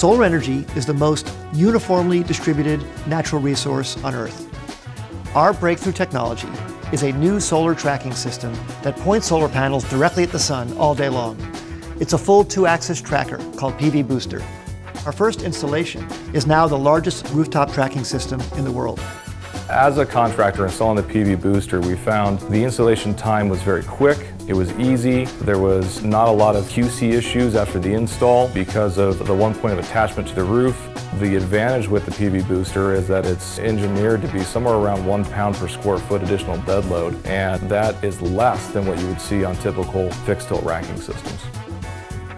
Solar energy is the most uniformly distributed natural resource on Earth. Our breakthrough technology is a new solar tracking system that points solar panels directly at the sun all day long. It's a full two-axis tracker called PV Booster. Our first installation is now the largest rooftop tracking system in the world. As a contractor installing the PV booster, we found the installation time was very quick, it was easy, there was not a lot of QC issues after the install because of the one point of attachment to the roof. The advantage with the PV booster is that it's engineered to be somewhere around one pound per square foot additional dead load, and that is less than what you would see on typical fixed tilt racking systems.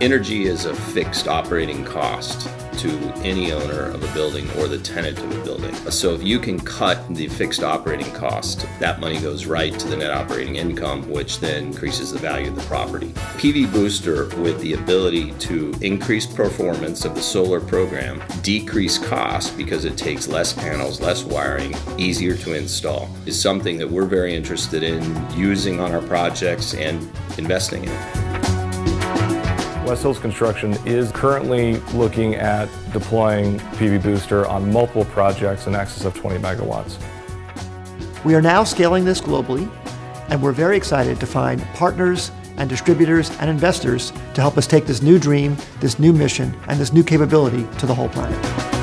Energy is a fixed operating cost to any owner of a building or the tenant of a building. So if you can cut the fixed operating cost, that money goes right to the net operating income, which then increases the value of the property. PV Booster, with the ability to increase performance of the solar program, decrease cost because it takes less panels, less wiring, easier to install, is something that we're very interested in using on our projects and investing in. West Hills Construction is currently looking at deploying PV Booster on multiple projects in excess of 20 megawatts. We are now scaling this globally, and we're very excited to find partners and distributors and investors to help us take this new dream, this new mission, and this new capability to the whole planet.